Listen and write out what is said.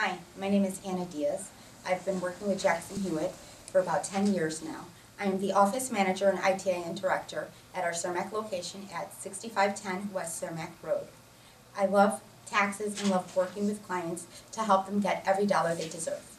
Hi, my name is Anna Diaz. I've been working with Jackson Hewitt for about 10 years now. I am the office manager and ITIN director at our Cermak location at 6510 West Cermak Road. I love taxes and love working with clients to help them get every dollar they deserve.